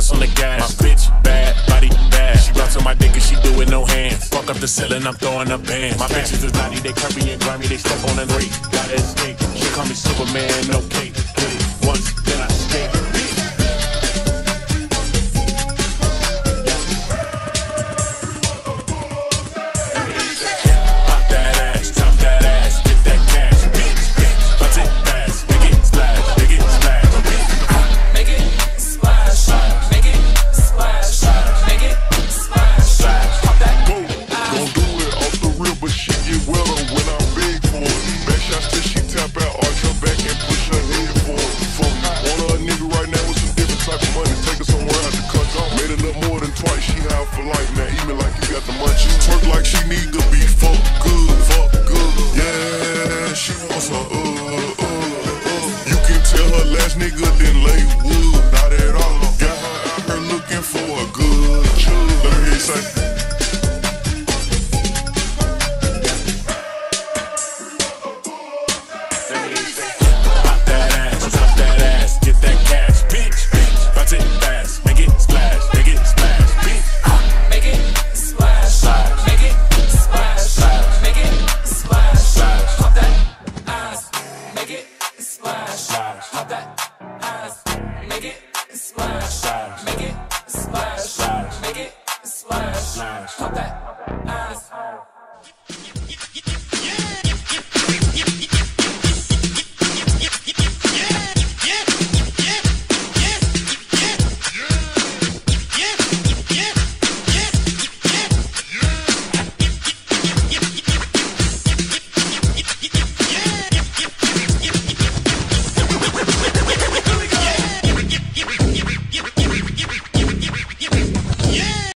Press on the gas. My bitch bad, body bad. She rocks on my dick and she do it no hands. Fuck up the ceiling, I'm throwing up bands. My bitches is naughty, they curvy and grimy, they step on the rate. Gotta escape. She call me Superman, no type of money. Take her somewhere out the country. Made a little more than twice. She high for life. Eat me like you got the munchies. Twerk like she need to be fuck good, fuck good. Yeah, she wants some uh, uh, uh. You can tell her last nigga didn't lay wood. Not at all. Got her out here looking for a good chug. Let me hear you say. That ass, make it splash, make it